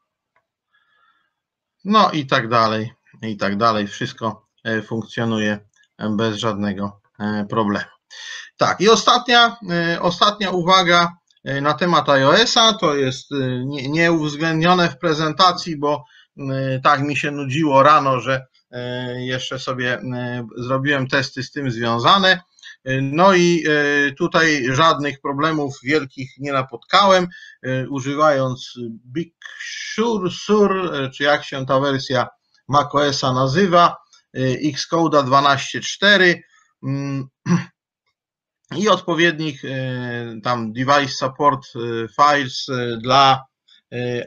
No i tak dalej, i tak dalej. Wszystko e, funkcjonuje bez żadnego e, problemu. Tak, i ostatnia, ostatnia uwaga na temat iOS-a, to jest nieuwzględnione w prezentacji, bo tak mi się nudziło rano, że jeszcze sobie zrobiłem testy z tym związane. No i tutaj żadnych problemów wielkich nie napotkałem, używając Big Sur, Sur, czy jak się ta wersja macOSa nazywa, Xcode'a 12.4 mm, i odpowiednich tam device support files dla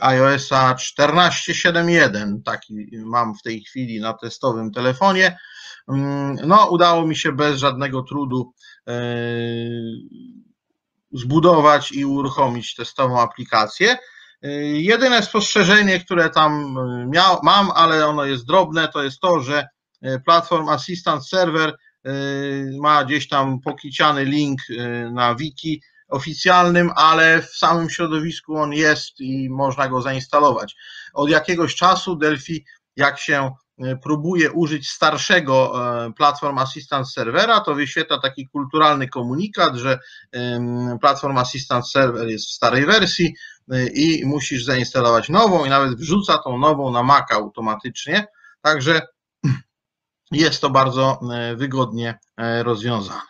iOSa 14.7.1, taki mam w tej chwili na testowym telefonie. Mm, no, udało mi się bez żadnego trudu zbudować i uruchomić testową aplikację. Jedyne spostrzeżenie, które tam miał, mam, ale ono jest drobne, to jest to, że Platform Assistant Server ma gdzieś tam pokiciany link na wiki oficjalnym, ale w samym środowisku on jest i można go zainstalować. Od jakiegoś czasu Delphi, jak się próbuje użyć starszego Platform Assistant Servera, to wyświetla taki kulturalny komunikat, że Platform Assistant Server jest w starej wersji i musisz zainstalować nową i nawet wrzuca tą nową na Maca automatycznie, także jest to bardzo wygodnie rozwiązane.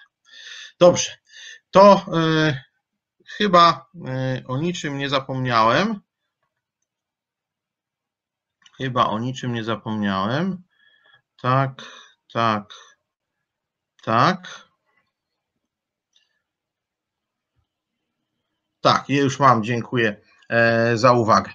Dobrze, to chyba o niczym nie zapomniałem. Chyba o niczym nie zapomniałem. Tak, tak, tak. Tak, już mam, dziękuję za uwagę.